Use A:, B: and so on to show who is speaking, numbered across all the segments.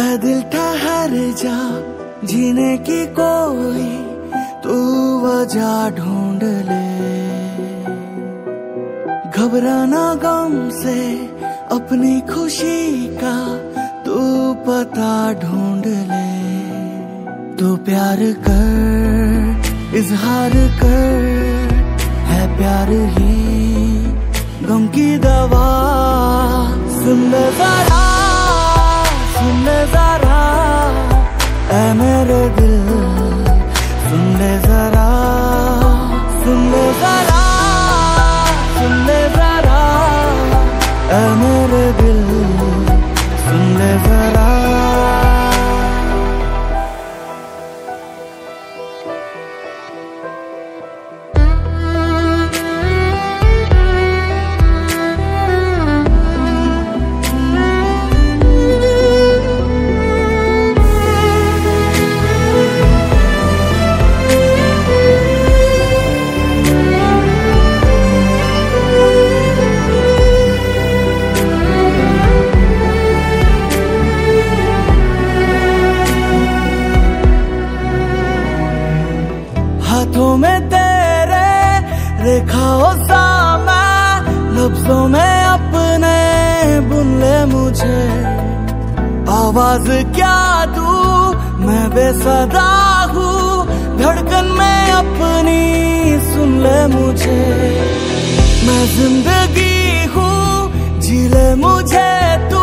A: दिल ठहर जा जीने की कोई तू वजह ढूंढ ले। घबराना गम से अपनी खुशी का तू पता ढूंढ ले। तू प्यार कर, इजहार कर, है प्यार ही गम की दवा, सुंदर जरा ऐ मेरे दिल, सुन ले जरा, सुन ले जरा, सुन ले जरा, ऐ मेरे रेखाओं सा मैं लफ्जों में अपने बुन ले मुझे। आवाज़ क्या दू? मैं बेसदा हूँ। धड़कन में अपनी सुन ले मुझे। मैं ज़िंदगी हूँ, जी ले मुझे तू।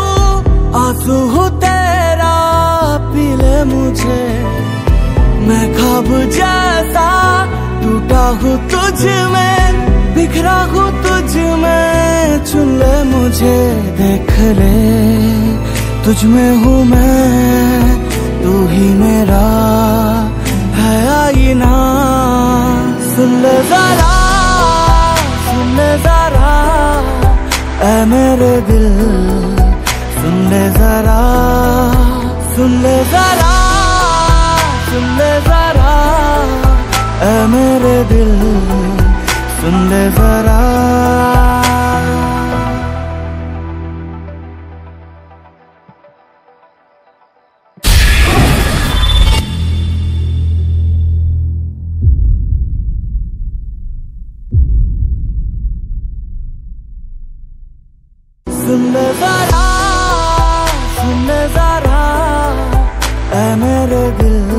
A: आँसू हूँ तेरा, पी ले मुझे। मैं ख्वाब जैसा, टूटा हूँ तुझ में। बिखरा हूँ तुझ में, चुन ले मुझे, देख ले। तुझ में हूँ मैं, तू ही मेरा है आईना। सुन ले जरा, सुन ले जरा, ऐ मेरे दिल। सुन ले जरा, सुन ले जरा, सुन ले जरा, ऐ मेरे दिल। सुन ले जरा सुन ले जरा सुन ले जरा ऐ मेरे दिल